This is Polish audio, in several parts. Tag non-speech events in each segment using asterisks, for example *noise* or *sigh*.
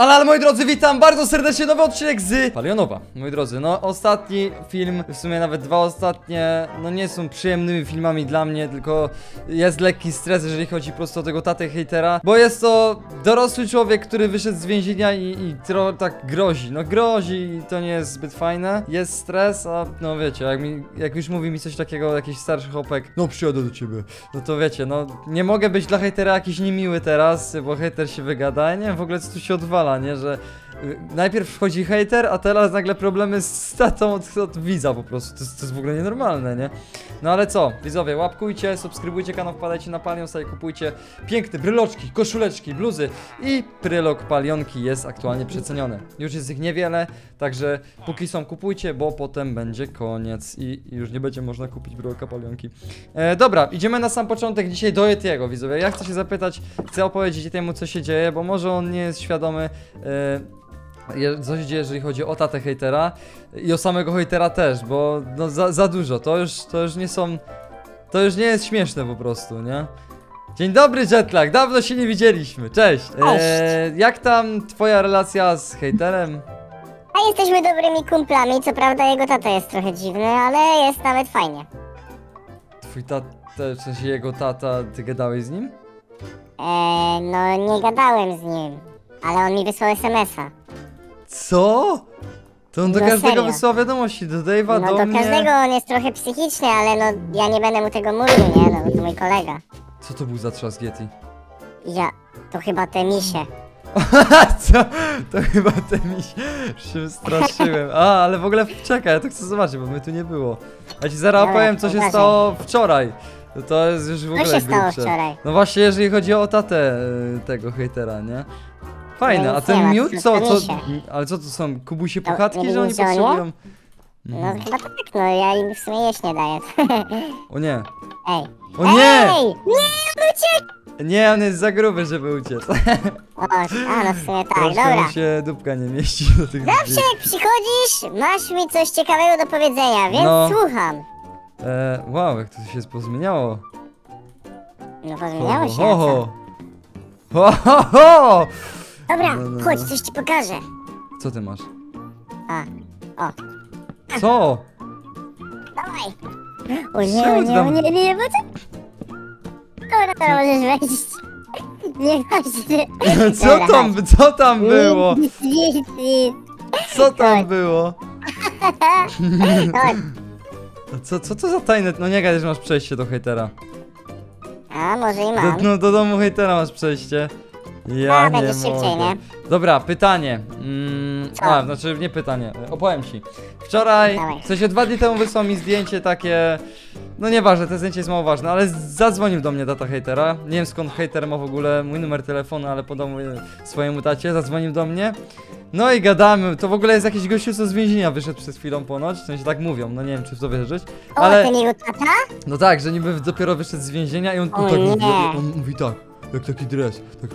Ale, ale moi drodzy, witam bardzo serdecznie, nowy odcinek z Palionowa. Moi drodzy, no ostatni film, w sumie nawet dwa ostatnie No nie są przyjemnymi filmami dla mnie Tylko jest lekki stres, jeżeli chodzi po prostu o tego tatę hejtera Bo jest to dorosły człowiek, który wyszedł z więzienia i, i trochę tak grozi. No grozi i to nie jest zbyt fajne. Jest stres, a no wiecie, jak, mi, jak już mówi mi coś takiego jakiś starszy chłopak No przyjadę do ciebie. No to wiecie, no nie mogę być dla hejtera jakiś niemiły teraz Bo hejter się wygada, nie wiem w ogóle co tu się odwala, nie, że Najpierw wchodzi hejter, a teraz nagle problemy z statą od, od widza po prostu. To jest, to jest w ogóle nienormalne, nie? No ale co, widzowie, łapkujcie, subskrybujcie kanał, wpadajcie na Palion, sobie kupujcie piękne bryloczki, koszuleczki, bluzy i prylok palionki jest aktualnie przeceniony. Już jest ich niewiele, także póki są kupujcie, bo potem będzie koniec i i już nie będzie można kupić bryloka palionki. E, dobra, idziemy na sam początek dzisiaj do Yetiego, widzowie. Ja chcę się zapytać, chcę opowiedzieć Yetiemu co się dzieje, bo może on nie jest świadomy e, co się dzieje, jeżeli chodzi o tatę hejtera i o samego hejtera też, bo no za, za dużo, to już, to już nie są, to już nie jest śmieszne po prostu, nie? Dzień dobry Jetlag, dawno się nie widzieliśmy, cześć! E, jak tam twoja relacja z hejterem? A jesteśmy dobrymi kumplami, co prawda jego tata jest trochę dziwny, ale jest nawet fajnie. Twój tata, w sensie jego tata, ty gadałeś z nim? Eee, no nie gadałem z nim, ale on mi wysłał SMS-a. Co? To on do No każdego serio. wysyła wiadomości, do Dave'a, No do do mnie. każdego on jest trochę psychiczny, ale no ja nie będę mu tego mówił, nie? No bo to mój kolega. Co to był za trzask Yeti? Ja, to chyba te misie. *laughs* Co? To chyba ten mi się się wystraszyłem. A, ale w ogóle czekaj, ja to chcę zobaczyć, bo mnie tu nie było. Ja ci zaraz Dobra, opowiem, co się uważaj. stało wczoraj. To, to jest już w Co ogóle się stało grubsze. wczoraj? No właśnie, jeżeli chodzi o tatę y, tego hejtera, nie? Fajne, a ten miód, co, co, ale co to są, kubusie puchatki, że oni potrzebują? No Mhm. chyba tak, no ja im w sumie jeść nie daję. O nie, *laughs* Ej. o nie! Ej! Nie, uciekł! Nie, on jest za gruby, żeby uciec. O, a no w sumie tak, Troszkę dobra. mu się dupka nie mieści do tych Zawsze jak przychodzisz, masz mi coś ciekawego do powiedzenia, więc No. słucham. E, wow, jak to się pozmieniało. No pozmieniało się. Ho, co? ho, ho. Ho, ho, ho. Dobra, No, no, chodź, no. coś ci pokażę. Co ty masz? A, o, Co? dawaj. O nie, o nie, o nie, nie, bo co? Dobra, to możesz wejść. Nie chodź ty. Co Dobra, tam, co tam było? Nic, nic, nic. Co tam było? Chodź. *laughs* Co, co to za tajne? No nie gadaj, że masz przejście do hejtera. A, może i Do, mam. no do domu hejtera masz przejście. Ja A, nie będzie szybciej, mogę. nie? Dobra, pytanie. Mm, Co? a, znaczy nie pytanie, opowiem ci. Wczoraj, Dawaj. w sensie dwa dni temu wysłał mi zdjęcie takie... No nieważne, to zdjęcie jest mało ważne, ale zadzwonił do mnie tata hejtera. Nie wiem skąd hejter ma w ogóle mój numer telefonu, ale podał mój- swojemu tacie, zadzwonił do mnie. No i gadamy, to w ogóle jest jakiś gościu, co z więzienia wyszedł przed chwilą ponoć, w sensie tak mówią, no nie wiem czy w to wierzyć. O, Ale, ten jego tata? no tak, że niby dopiero wyszedł z więzienia i on, on O tak mówi, nie. on mówi tak, jak taki dres, tak...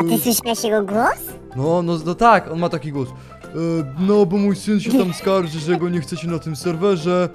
A ty słyszałeś jego głos? no, no, no tak, on ma taki głos. E, no, bo mój syn się tam skarży, że go nie chcecie na tym serwerze.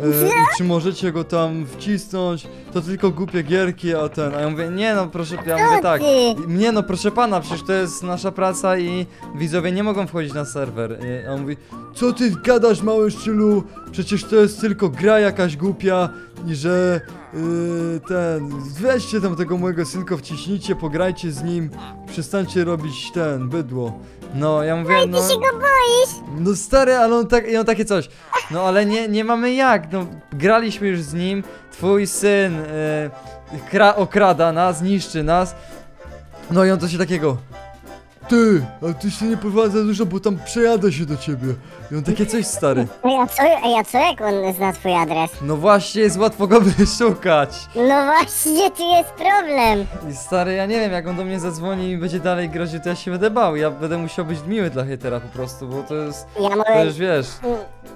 E, i czy możecie go tam wcisnąć? To tylko głupie gierki, a ten. A ja mówię, nie no, proszę, ja mówię tak. ty? Nie no, proszę pana, przecież to jest nasza praca i widzowie nie mogą wchodzić na serwer. I on mówi, co ty gadasz, mały szczylu? Przecież to jest tylko gra jakaś głupia i że yy, ten, weźcie tam tego mojego synka, wciśnijcie, pograjcie z nim, przestańcie robić ten, bydło. No, ja mówię, Ty no, się go boisz? no stary, ale on tak, i on takie coś. No ale nie, nie mamy jak, no graliśmy już z nim, twój syn yy, kra, okrada nas, niszczy nas. No i on to się takiego. Ty, ale ty się nie powala za dużo, bo tam przejadę się do ciebie. I on takie coś stary. Ej, a co, ej, a co jak on zna twój adres? No właśnie, jest łatwo go *laughs* wyszukać. No właśnie, tu jest problem. I stary, ja nie wiem, jak on do mnie zadzwoni i będzie dalej groził, to ja się będę bał. Ja będę musiał być miły dla hejtera po prostu, bo to jest, Ja to mogę, już wiesz.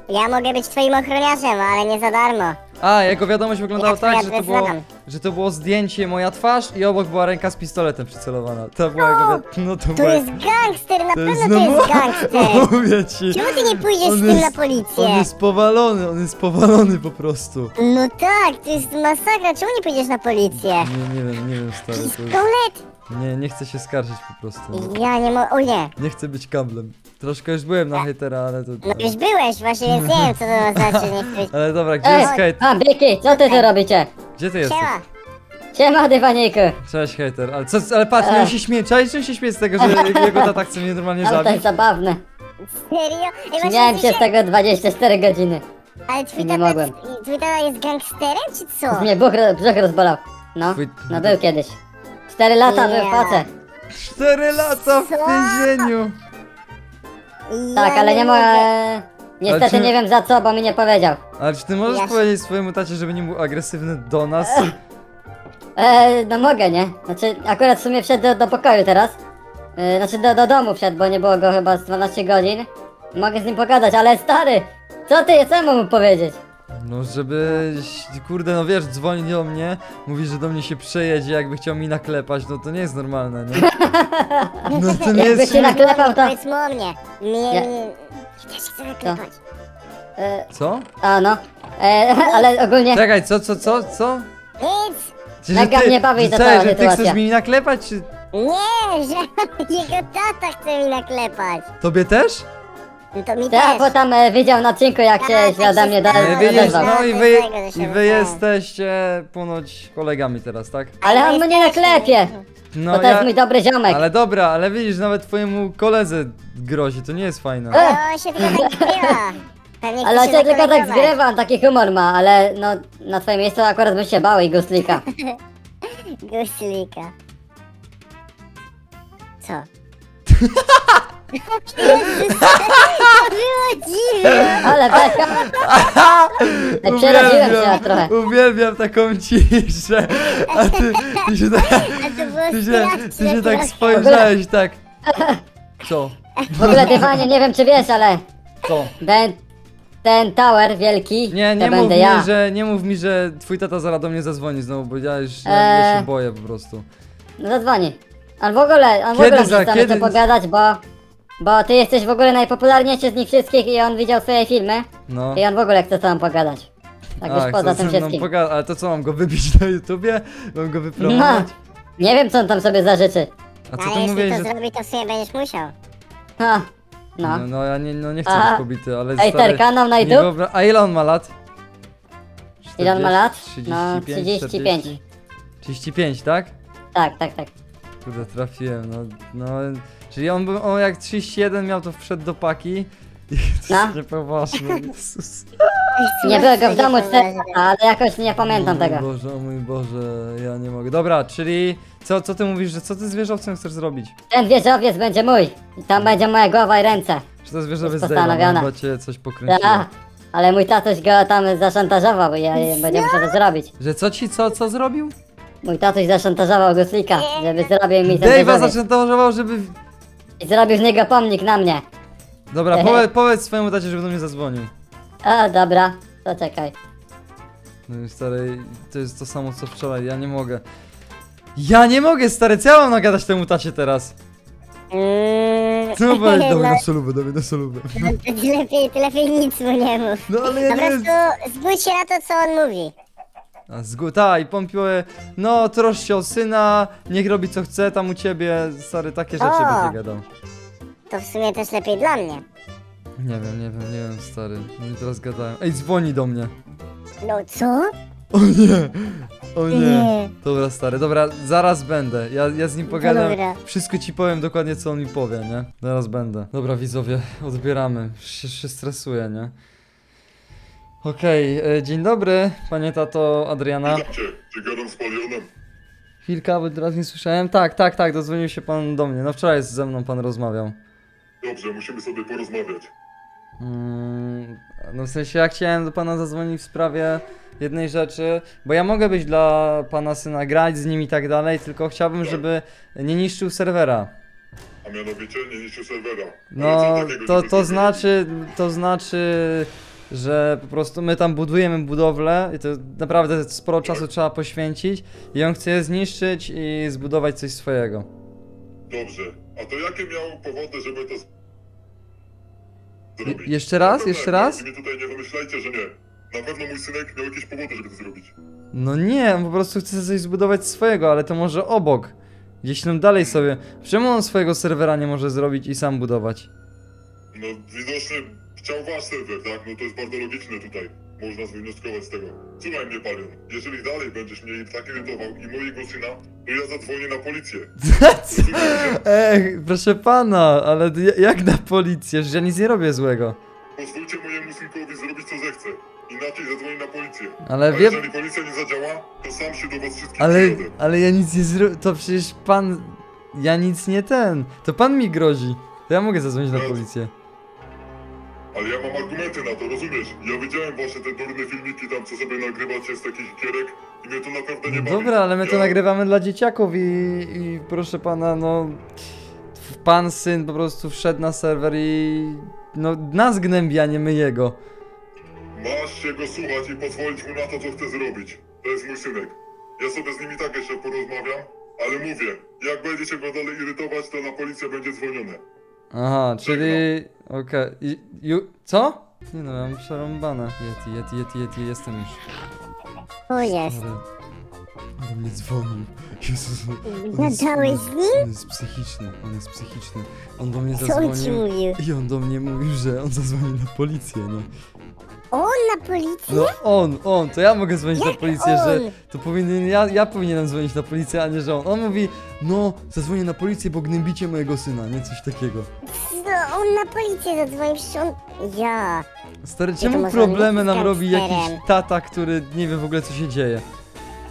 Ja mogę być twoim ochroniarzem, ale nie za darmo. A, jego wiadomość wyglądała Ja tak, że to, było, znam. że to było zdjęcie moja twarz i obok była ręka z pistoletem przycelowana. To była jego wi- No to, To była... jest gangster, na pewno no to jest mo- gangster. *laughs* Mówię ci. Czemu ty nie pójdziesz On z tym jest- na policję? On jest powalony, on jest powalony po prostu. No tak, to jest masakra, czemu nie pójdziesz na policję? Nie, nie wiem, nie wiem stary, to jest... Pistolet! Nie, nie chcę się skarżyć po prostu. Ja nie mo... O nie. Nie chcę być kablem. Troszkę już byłem na hejtera, ale to... No już byłeś, właśnie więc nie wiem co to *laughs* znaczy, nie chcę być... Ale dobra, gdzie jest hejt? a Biki, co ty tu robicie? Gdzie ty jesteś? Siema. Siema, dywaniku. Cześć hejter, ale co, ale patrz, Ech. miał się śmieje, cześć, czym się śmieje z tego, że *laughs* jego tata chce mnie normalnie Ale to zabić? jest zabawne. Serio? Ej, właśnie Śmiałem się dzisiaj- z tego 24 godziny. Ale twój Nie tata, mogłem. twój tata jest gangsterem, czy co? Mnie brzuch, brzuch rozbolał. No, Twój- no był kiedyś. 4 lata był Ja. facet. Cztery lata w Co? więzieniu! Tak, Ja ale nie mogę. Niestety czy- nie wiem za co, bo mi nie powiedział. Ale czy ty możesz Ja się- powiedzieć swojemu tacie, żeby nie był agresywny do nas? E, no mogę, nie? Znaczy, akurat w sumie wszedł do, do pokoju teraz. E, znaczy do, do domu wszedł, bo nie było go chyba z 12 godzin. Mogę z nim pogadać, ale stary! Co ty, co mam mu powiedzieć? No żeby, kurde, no wiesz, dzwoni do mnie, mówi, że do mnie się przejedzie, jakby chciał mi naklepać, no to nie jest normalne, nie? *laughs* No to nie Jakby jest... się naklepał, to... Powiedz mu o mnie. Mnie, Ja- też chcę naklepać. E, Co? a no. E, *laughs* ale ogólnie... Czekaj, co, co, co, co? Nic! Czy, Mega mnie bawi że ta cała że ty sytuacja. chcesz mi naklepać, czy Nie, że *laughs* jego tata chce mi naklepać. tobie też? No to mi Ja, też. bo tam e, widział na odcinku, jak Tak, się tak się ode się mnie da. No i No, wy, odezwał. no i wy, i jesteście ponoć kolegami teraz, tak? Ale on mnie naklepie! No Bo to jest mój dobry ziomek. Ale dobra, ale widzisz, nawet twojemu koledze grozi, to nie jest fajne. Ale on się tylko tak zgrywa. Pewnie Ale on się tylko tak zgrywa, on taki humor ma, ale no na twoim miejscu akurat bym się bał i guslika. *laughs* Guslika. Co? *laughs* Ale beka! Ej, Przeraziłem się trochę. uwielbiam taką ciszę. A ty, ty się tak, A ty się, ty się tak spojrzałeś, tak. Co? W ogóle dywanie, nie wiem czy wiesz, ale Co? ten, ten tower wielki, Nie, nie to mów będę mi, ja. że nie mów mi, że twój tata zaraz do mnie zadzwoni znowu, bo ja już ja, ja się Eee. boję po prostu. No zadzwoni. On w ogóle, on w Kiedy ogóle za- musi z kiedy- to pogadać, bo... Bo ty jesteś w ogóle najpopularniejszy z nich wszystkich i on widział twoje filmy No. i on w ogóle chce z tobą pogadać. Tak już poza tym wszystkim. poga- ale to co, mam go wybić na YouTubie? Mam go No, wypromować? nie wiem co on tam sobie zażyczy. A co Ale ty jeśli mówiłeś, to że... zrobi, to w sumie będziesz musiał. Ha, no. No, no ja nie, no nie chcę Aha. być pobity, ale Ej, stary, ten kanał na nie YouTube? wyobra- A ile on ma lat? Ile on ma lat? 40, No, 35, 35. 40? 35, tak? Tak, tak, tak. Kurde, trafiłem, no, no, czyli on był, on jak 31 miał, to wszedł do paki *laughs* No. niepoważne, *laughs* Jezus. Nie było go w domu Nie 4 powiem. lata, ale jakoś nie pamiętam o mój tego. Boże, o mój Boże, ja nie mogę. Dobra, czyli co, co ty mówisz, że co ty z wieżowcem chcesz zrobić? Ten wieżowiec będzie mój. I tam będzie moja głowa i ręce. Czy to jest wieżowiec Jest Dave'a, postanowione. chyba cię coś pokręciło. Ta, ale mój tatuś go tam zaszantażował i ja będzie musiał to zrobić. Że co ci, co, co zrobił? Mój tatuś zaszantażował Guslika, żeby zrobił mi ten Dave'a wieżowiec. zaszantażował, żeby... I zrobił z niego pomnik na mnie. Dobra, powiedz, powiedz swojemu tacie, żeby do mnie zadzwonił. A, dobra, to czekaj. No i stary, to jest to samo co wczoraj, ja nie mogę. Ja nie mogę, stary, co ja mam nagadać temu tacie teraz? Mm, Co *laughs* powiedz, dawaj no, na solubę, dawaj na solubę. ty *laughs* lepiej, lepiej nic mu nie mów. No ale ja Po nie... prostu zbudź się na to, co on mówi. A zgu... Ta, i pompioły, no troszcz się o syna, niech robi co chce tam u ciebie, stary, takie rzeczy O. będzie gadał. To w sumie też lepiej dla mnie. Nie wiem, nie wiem, nie wiem, stary, oni teraz gadają. Ej, dzwoni do mnie. No co? O nie, o nie. Nie. Dobra, stary, dobra, zaraz będę. Ja, ja z nim pogadam. Dobra. Wszystko ci powiem dokładnie, co on mi powie, nie? Zaraz będę. Dobra, widzowie, odbieramy. Już się, się stresuję, nie? Okej, e, dzień dobry, panie tato Adriana. Witam cię, czy gadam z Palionem? Chwilka, bo teraz nie słyszałem. Tak, tak, tak, dozwonił się pan do mnie. No wczoraj ze mną pan rozmawiał. Dobrze, musimy sobie porozmawiać. Mm, no w sensie ja chciałem do pana zadzwonić w sprawie jednej rzeczy, bo ja mogę być dla pana syna, grać z nim i tak dalej, tylko chciałbym, żeby nie niszczył serwera. A mianowicie nie niszczy serwera. Ale No, takiego, to, żeby to znaczy, to znaczy, że po prostu my tam budujemy budowlę i to naprawdę sporo czasu trzeba poświęcić i on chce je zniszczyć i zbudować coś swojego. Dobrze, a to jakie miał powody, żeby to zrobić? Je- jeszcze raz? Na pewno, Jeszcze raz? I mi tutaj nie wymyślajcie, że nie. Na pewno mój synek miał jakieś powody, żeby to zrobić. No nie, on po prostu chce coś zbudować swojego, ale to może obok. Gdzieś tam dalej sobie. Czemu on swojego serwera nie może zrobić i sam budować? No widocznie chciał wasz serwer, tak? No to jest bardzo logiczne tutaj. Można wywnioskować z tego. Słuchaj mnie, Palion. Jeżeli dalej będziesz mnie tak irytował i mojego syna, to ja zadzwonię na policję. *laughs* Ej, proszę pana, ale ja- jak na policję? Że ja nic nie robię złego. Pozwólcie mojemu synkowi zrobić co zechce. Inaczej zadzwoni na policję. Ale A wie... jeżeli policja nie zadziała, to sam się do was wszystkich Ale, przyjadę. ale ja nic nie zrobię. To przecież pan. Ja nic nie ten. To pan mi grozi. To ja mogę zadzwonić na policję. Ale ja mam argumenty na to, rozumiesz? Ja widziałem wasze te durne filmiki tam, co sobie nagrywacie z takich gierek i mnie to naprawdę nie bawi. dobra, ale my to ja... nagrywamy dla dzieciaków i, i proszę pana, no. Pan syn po prostu wszedł na serwer i. No, nas gnębi, a nie my jego. Masz się go słuchać i pozwolić mu na to, co chce zrobić. To jest mój synek. Ja sobie z nimi tak jeszcze porozmawiam, ale mówię, jak będziecie go dalej irytować, to na policję będzie dzwonione. Aha, czyli. Okej. Ju... Co? Nie no, mam przerąbane. Yeti, Yeti, Yeti, Yeti, jestem już. Tu jest. Ale... Do mnie dzwonił. Jezus. Gadałeś z nim? On jest psychiczny, on jest psychiczny. On do mnie Co on ci zadzwonił. mówił? I on do mnie mówił, że on zadzwonił na policję, nie? On na policję? No on, on, to ja mogę dzwonić na Jak policję, że on? to powinien, ja, ja powinienem dzwonić na policję, a nie że on. On mówi, no, zadzwonię na policję, bo gnębicie mojego syna, nie coś takiego. *laughs* No, on na policję zadzwonił, przecież on... Ja... Stary, to czemu może on problemy jest nam robi jakiś gangsterem? tata, który nie wie w ogóle co się dzieje?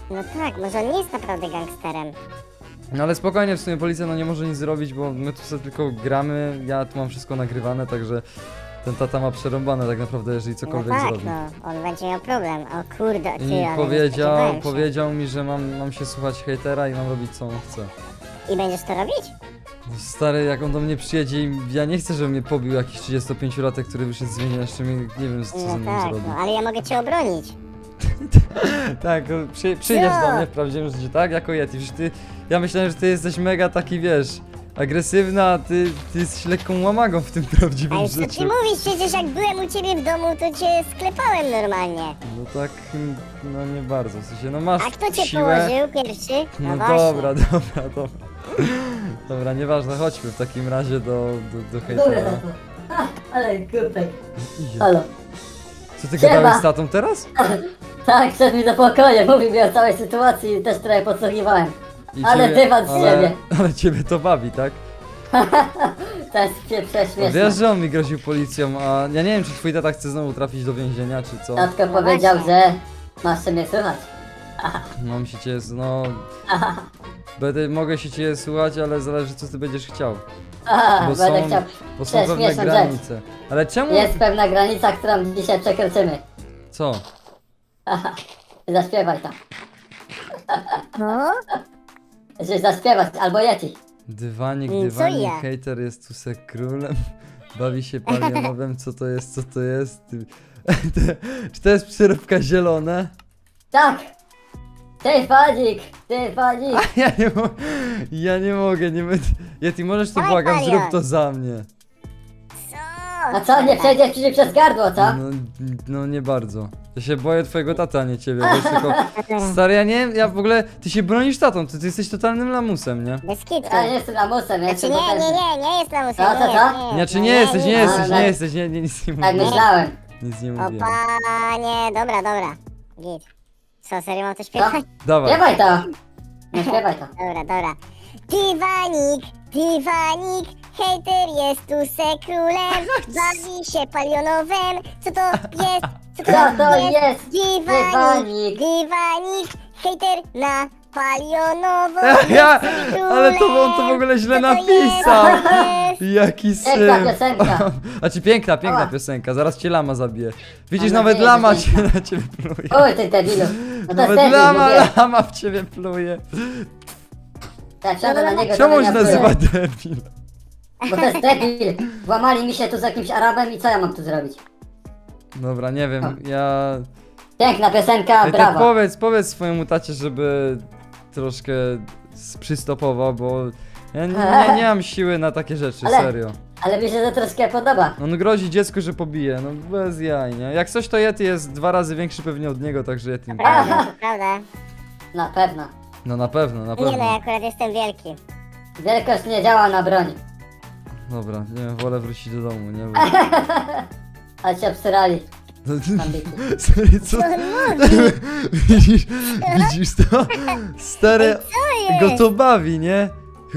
No tak, może on nie jest naprawdę gangsterem. No ale spokojnie, w sumie policja no nie może nic zrobić, bo my tu sobie tylko gramy, ja tu mam wszystko nagrywane, także ten tata ma przerąbane tak naprawdę, jeżeli No cokolwiek tak, zrobi. no. On będzie miał problem. O kurde, ty, I ale nie powiedział, się. powiedział mi, że mam, mam się słuchać hejtera i mam robić co on chce. I będziesz to robić? No Stary, jak on do mnie przyjedzie i ja nie chcę, żeby mnie pobił jakiś 35-latek, który wyszedł z więzienia, jeszcze mnie, nie wiem co No ze mną tak, zrobi. no, ale ja mogę cię obronić. *laughs* Tak, o, przy, przyjdziesz do mnie w prawdziwym życiu, tak? Jako Yeti, przecież ty, ja myślałem, że ty jesteś mega taki, wiesz, agresywna, a ty, ty jesteś lekką łamagą w tym prawdziwym Ale co ty życiu. mówisz? Przecież jak byłem u ciebie w domu, to cię sklepałem normalnie. No tak, no nie bardzo, w sensie, no masz A kto cię siłę. położył pierwszy? No, właśnie. dobra, *laughs* dobra, dobra. Dobra, nieważne, chodźmy w takim razie do, do, do Dobra, hejtera. tato. A, Ale kupek. Idzie. Halo. Co ty Siema. gadałeś z tatą teraz? *laughs* Tak, wszedł mi do pokoju, mówił mi o całej sytuacji i też trochę podsłuchiwałem. I Ale dywan z ale, siebie. *laughs* ale ciebie to bawi, tak? *laughs* To jest pie- prześmieszne. Wiesz, że on mi groził policją, a ja nie wiem, czy twój tata chce znowu trafić do więzienia, czy co? Tatko No powiedział, że masz się mnie słuchać. Mam się cię, no... Będę, mogę się cię słuchać, ale zależy, co ty będziesz chciał. A, Bo będę są- chciał. Bo są pewne śmieszna granice. Ale czemu... Jest pewna granica, którą dzisiaj przekroczymy. Co? Zaśpiewaj tam. No? Że zaśpiewać, albo Yeti. Dywanik, Mm, co dywanik, ja? hejter jest tu se królem. Bawi się palionowem, co to jest, co to jest? Ty- *laughs* Czy to jest przyróbka zielone? Tak! Ty fadzik! Ty fadzik! Ja nie mogę, ja nie mogę, nie będę... Yeti, możesz to Dawaj, błagam, zrób to za mnie. Co? A co, nie przejdziesz ci przez gardło, co? No, no nie bardzo. Ja się boję twojego tata, a nie ciebie, wiesz, tylko... Stary, ja nie wiem, ja w ogóle... Ty się bronisz tatą, ty, ty jesteś totalnym lamusem, nie? Bez kitu. Ja nie jestem lamusem, ja Znaczy jestem nie, nie, nie, nie jest lamusem. Co, co, nie, co? nie, Nie, czy nie jesteś, nie nie, jesteś, nie. nie jesteś, nie, nie, nic nie Tak mówiłem. myślałem. Nic nie O panie, dobra, dobra. Git. Co, serio mam to Co? śpiewać? Dawaj. Śpiewaj to! Nie *laughs* śpiewaj to. Dobra, dobra. Dywanik, dywanik, hejter jest tu se królem, *laughs* bawi się palionowem. Co to *laughs* jest? Co to, Co to jest? Dywanik, Dywanik. dywanik, hejter na palionowo. Ja, jest ale to on to w ogóle źle Co to napisał. jest? Jaki Piękna syn. piosenka. Znaczy piękna, piękna Ała. piosenka, zaraz cię lama zabije. Widzisz, nawet lama cię na ciebie pluje. Oj, ty debilu. No Nawet lama, mówię. lama w ciebie pluje. Na niego, to Czemu się nazywa debil? Bo to jest debil. Włamali mi się tu z jakimś Arabem i co ja mam tu zrobić? Dobra, nie wiem, ja... Piękna piosenka, Ej, tak brawo. powiedz, powiedz swojemu tacie, żeby troszkę s- przystopował, bo ja nie, nie, nie mam siły na takie rzeczy, Ale- serio. Ale mi się to troszkę podoba. On grozi dziecku, że pobije, no bez jaj, nie? Jak coś to Yeti jest dwa razy większy pewnie od niego, także Yeti... Prawda, prawda. Na pewno. No na pewno, na Nie no, ja pewno. akurat jestem wielki. Wielkość nie działa na broń. Dobra, nie wiem, wolę wrócić do domu, nie wiem. *laughs* Ale się obsyrali. No. *laughs* Sorry, co? *laughs* widzisz, widzisz to? Stary, go to bawi, nie?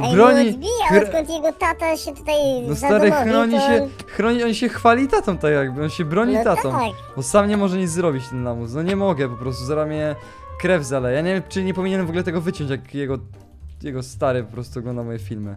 Ej, Broni, no odbija, chr- odkąd jego tata się tutaj no stary, zadomowił, chroni to się, on- chroni, on się chwali tatą tak jakby, on się broni No tatą. tak. Bo sam nie może nic zrobić ten lamus, no nie mogę po prostu, zaraz mnie krew zaleje. Ja nie wiem, czy nie powinienem w ogóle tego wyciąć, jak jego, jego stary po prostu ogląda moje filmy.